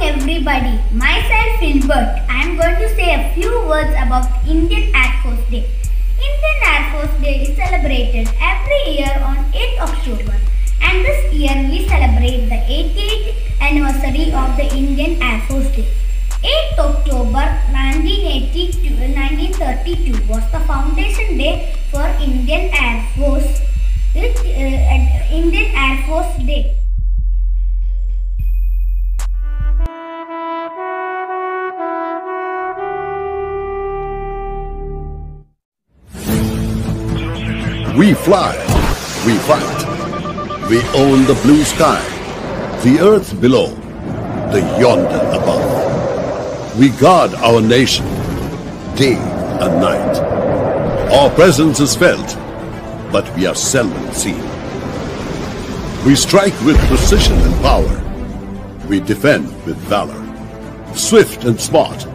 everybody. Myself Filbert. I am going to say a few words about Indian Air Force Day. Indian Air Force Day is celebrated every year on 8th October. And this year we celebrate the 88th anniversary of the Indian Air Force Day. 8th October 1982, 1932 was the foundation day for Indian Air Force. It, uh, Indian Air Force Day. We fly, we fight. We own the blue sky, the earth below, the yonder above. We guard our nation, day and night. Our presence is felt, but we are seldom seen. We strike with precision and power. We defend with valor. Swift and smart,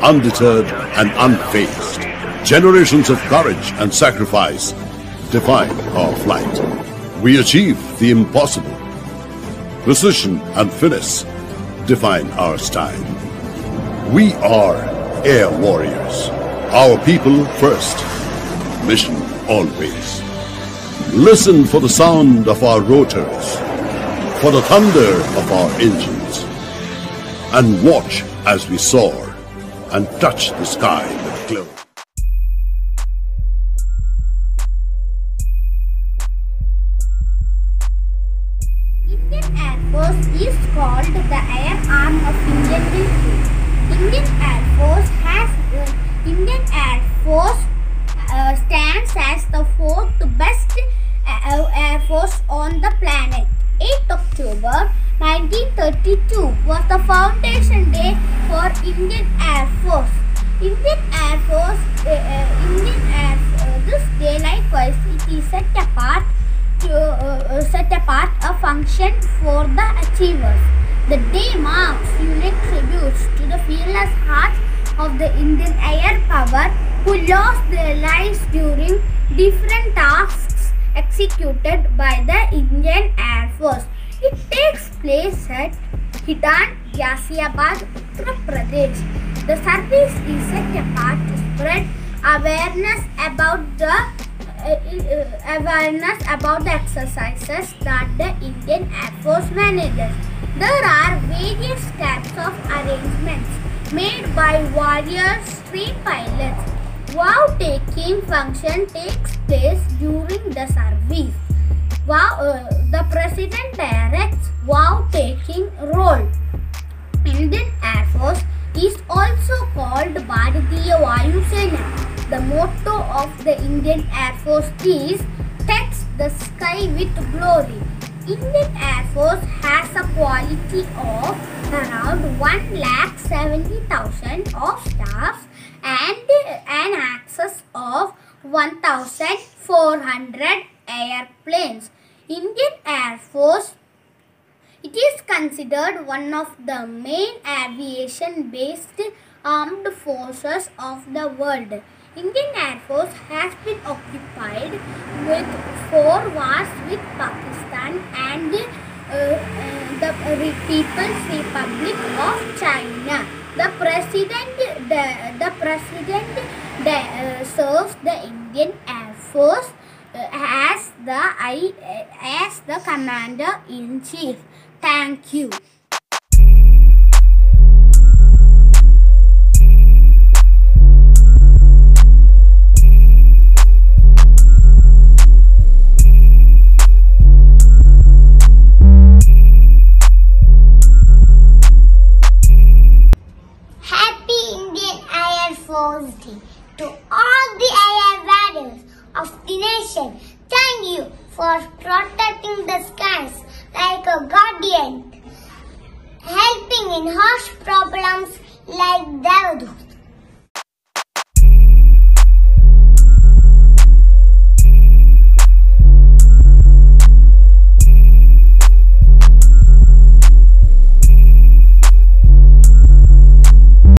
undeterred and unfazed. Generations of courage and sacrifice define our flight. We achieve the impossible. Precision and finesse define our style. We are air warriors. Our people first. Mission always. Listen for the sound of our rotors, for the thunder of our engines, and watch as we soar and touch the sky called the air arm of Indian military. Indian Air Force has uh, Indian Air Force uh, stands as the fourth best uh, air force on the planet. 8th October 1932 was the foundation day for Indian Air Force. Indian Air Force, uh, uh, Indian Air uh, this day set apart a function for the achievers. The day marks unique tributes to the fearless hearts of the Indian air power who lost their lives during different tasks executed by the Indian Air Force. It takes place at Hindon, Ghaziabad, Uttar Pradesh. The service is set apart to spread awareness about the awareness about the exercises that the Indian Air Force manages. There are various types of arrangements made by warriors trained pilots. Wow taking function takes place during the service. Wow, uh, the president directs wow taking role. Indian Air Force is also called Bharatiya. The motto of the Indian Air Force is Touch the sky with glory. Indian Air Force has a quality of around 1,70,000 of staff and an access of 1,400 airplanes. Indian Air Force it is considered one of the main aviation-based armed forces of the world. Indian Air Force has been occupied with four wars with Pakistan and uh, uh, the People's Republic of China. The president, the, the president the, uh, serves the Indian Air Force uh, as the I, as the commander in chief. Thank you. To all the air warriors of the nation. Thank you for protecting the skies like a guardian, helping in harsh problems like Devadut.